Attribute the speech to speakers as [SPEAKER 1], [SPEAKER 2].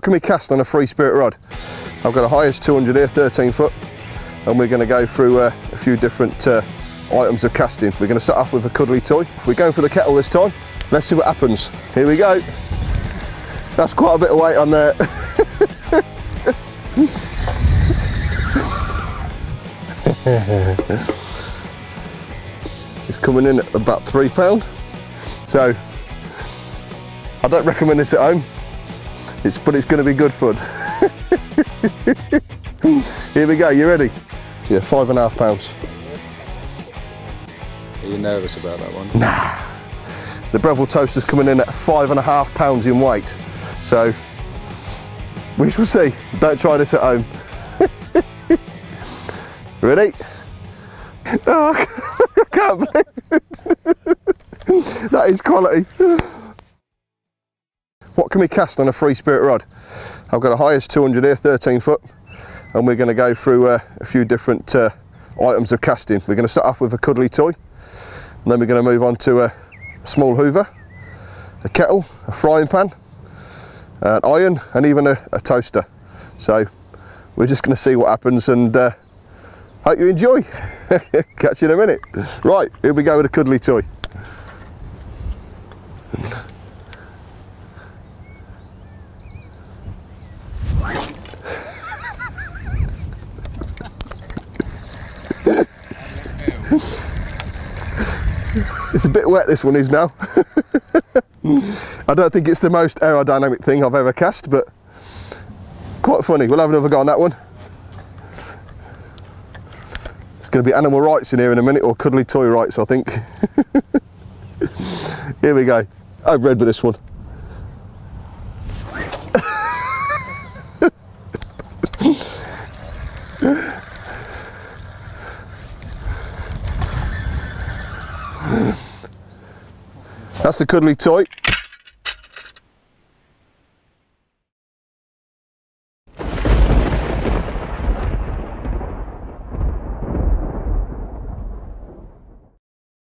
[SPEAKER 1] What can we cast on a free spirit rod? I've got a Hi-S 200 here, 13 foot, and we're going to go through uh, a few different uh, items of casting. We're going to start off with a cuddly toy. We're going for the kettle this time. Let's see what happens. Here we go. That's quite a bit of weight on there. it's coming in at about three pound. So I don't recommend this at home. It's, but it's going to be good fun. Here we go, you ready? Yeah, five and a half pounds.
[SPEAKER 2] Are you nervous about that one? Nah.
[SPEAKER 1] The Breville toaster's coming in at five and a half pounds in weight. So we shall see. Don't try this at home. ready? Oh, I can't believe it. that is quality. Can we cast on a free spirit rod? I've got a Hi-S 200 here, 13 foot, and we're going to go through uh, a few different uh, items of casting. We're going to start off with a cuddly toy, and then we're going to move on to a small hoover, a kettle, a frying pan, an iron, and even a, a toaster. So we're just going to see what happens and uh, hope you enjoy. Catch you in a minute. Right, here we go with a cuddly toy. It's a bit wet this one is now. I don't think it's the most aerodynamic thing I've ever cast, but quite funny. We'll have another go on that one. It's going to be animal rights in here in a minute, or cuddly toy rights, I think. here we go. Oh, I've read with this one. That's the cuddly toy.